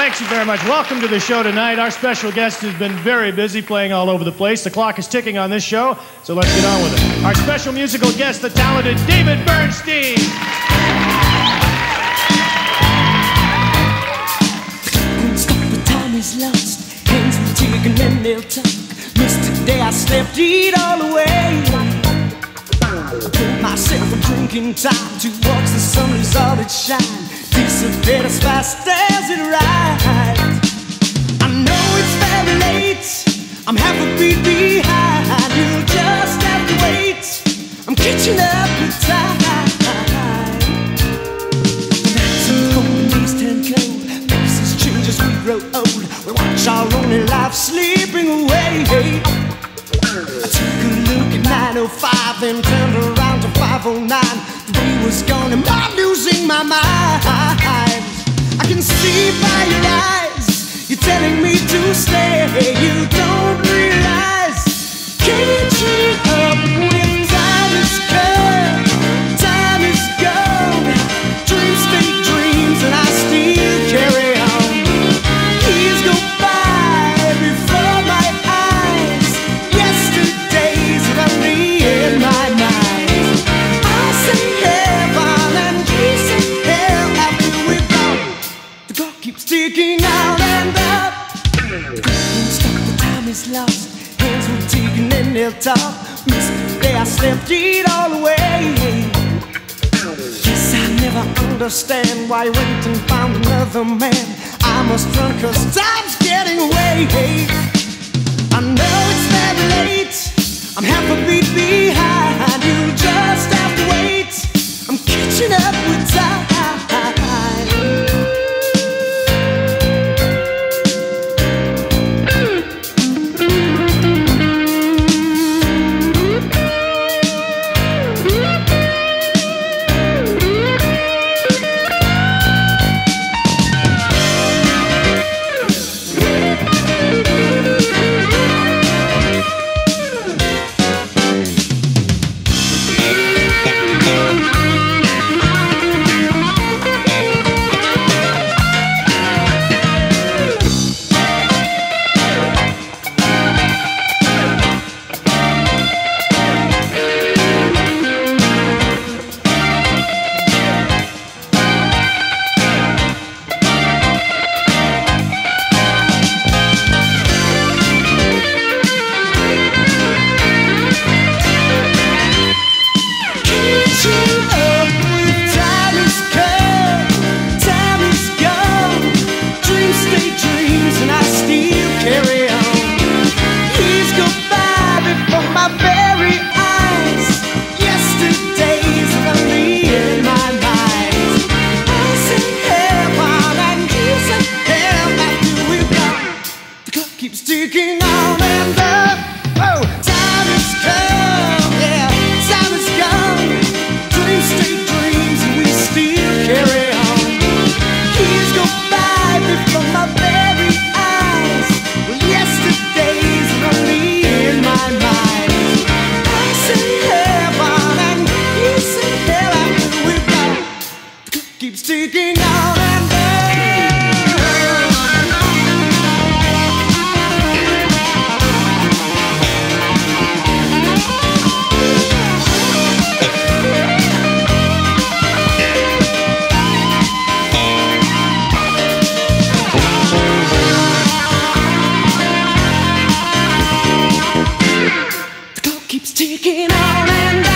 Thank you very much. Welcome to the show tonight. Our special guest has been very busy playing all over the place. The clock is ticking on this show, so let's get on with it. Our special musical guest, the talented David Bernstein. Is lost. Hands and they'll talk. Missed I slept it all away. Put myself a drinking time to watch the sun all its shine. Disappear as fast as it rides. I know it's very late. I'm half a beat behind. You'll just have to wait. I'm catching up with time. Nights unfold, days turn cold. Faces change as we grow old. We watch our lonely lives slipping away. I took a look 905 and turned around to 509. The day was gone, am I'm losing my mind? I can see by your eyes, you're telling me to stay. You don't realize, can't you keeps ticking out and up. Don't stop, the time is lost. Hands were taken and they'll talk. Missed day I slept it all away. Guess I never understand why you went and found another man. I must run cause time's getting away. I know it's very late. I'm half a beat Keeps ticking on and up. Oh, time has come, yeah, time has. Dreams we still carry on. Years go by before my very eyes. Yesterday's only in my mind. I say heaven, and you say hell after we're gone. The clock keeps ticking on keeps ticking on and on.